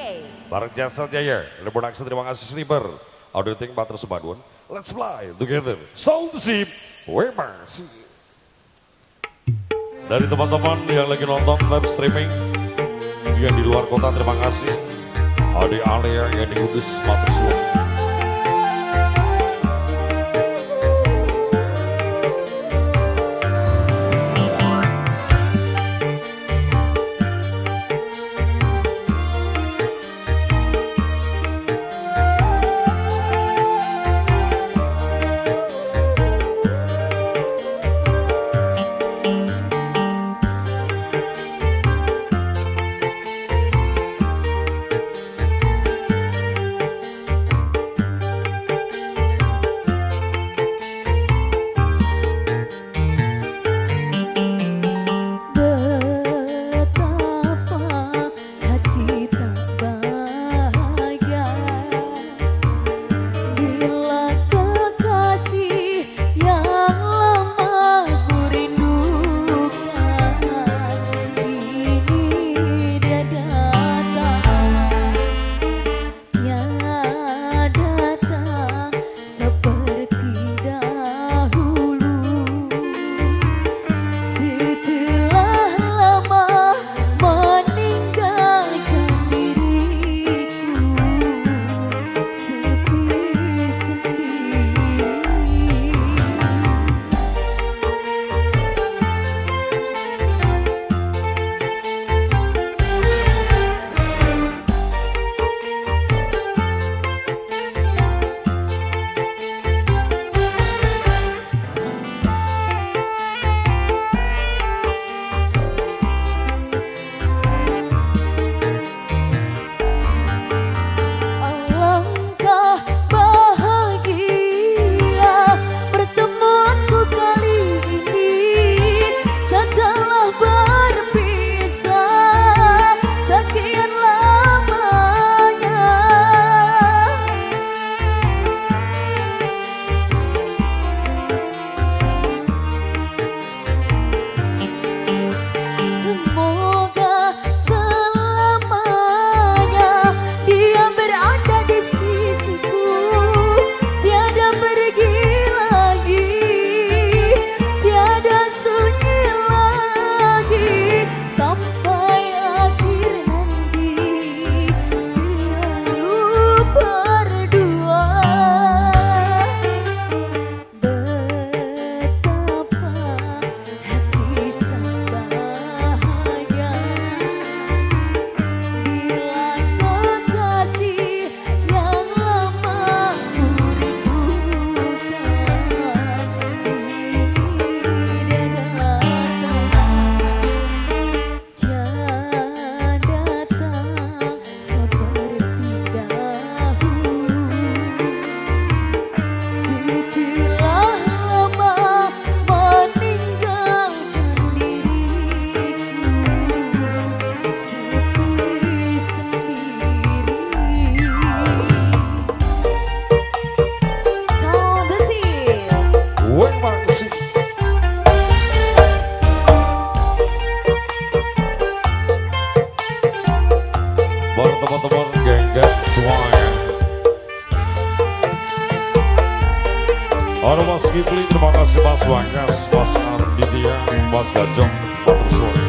Okay. Bareng Jasa Jaya, Lebon Aksi terima kasih Sniper. Auditing Bater Sebaduan. Let's fly together. Soul the Ship. We masih. Dari teman-teman yang lagi nonton live streaming. Yang di luar kota terima kasih. Adi Alia yang di Kudus Suwon. Halo Mas Kipli, terima kasih Mas Wangkas, Mas Arditya, Mas Gajong, Pak Suara.